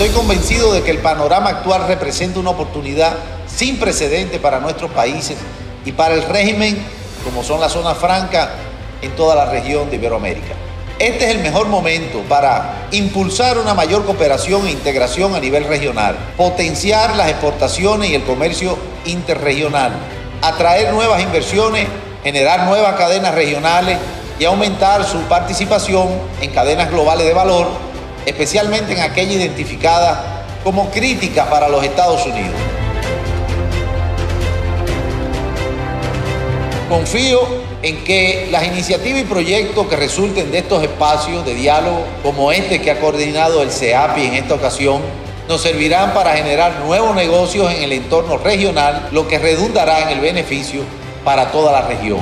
Estoy convencido de que el panorama actual representa una oportunidad sin precedente para nuestros países y para el régimen, como son las zonas francas en toda la región de Iberoamérica. Este es el mejor momento para impulsar una mayor cooperación e integración a nivel regional, potenciar las exportaciones y el comercio interregional, atraer nuevas inversiones, generar nuevas cadenas regionales y aumentar su participación en cadenas globales de valor, especialmente en aquellas identificadas como críticas para los Estados Unidos. Confío en que las iniciativas y proyectos que resulten de estos espacios de diálogo, como este que ha coordinado el CEAPI en esta ocasión, nos servirán para generar nuevos negocios en el entorno regional, lo que redundará en el beneficio para toda la región.